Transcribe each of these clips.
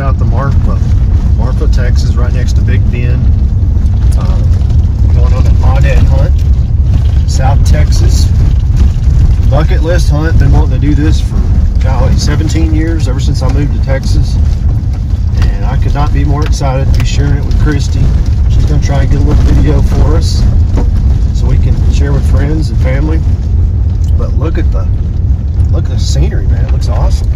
south of Marfa, Marfa, Texas, right next to Big Bend. Um, going on an aoudad hunt, South Texas. Bucket list hunt. Been wanting to do this for golly 17 years, ever since I moved to Texas. And I could not be more excited to be sharing it with Christy. She's going to try and get a little video for us so we can share with friends and family. But look at the look at the scenery, man. It looks awesome.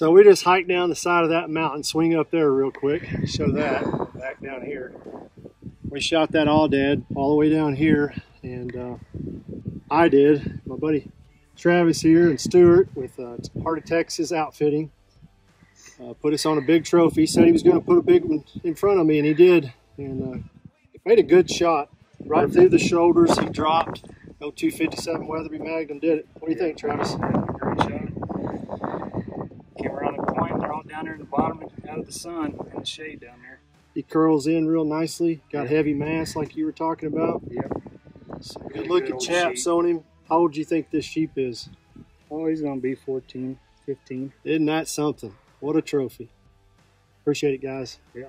So we just hike down the side of that mountain, swing up there real quick, show that back down here. We shot that all dead all the way down here, and uh, I did. My buddy Travis here and Stuart with uh, Heart of Texas Outfitting uh, put us on a big trophy. Said he was going to put a big one in front of me, and he did. And uh, made a good shot right through the shoulders. He dropped. No 257 Weatherby Magnum did it. What do you think, Travis? Great shot. Came around a point, they're all down there in the bottom out of the sun in the shade down there. He curls in real nicely. Got heavy mass like you were talking about. Yep. So Good good looking old chaps sheep. on him. How old do you think this sheep is? Oh, he's gonna be 14, 15. Isn't that something? What a trophy. Appreciate it, guys. Yeah.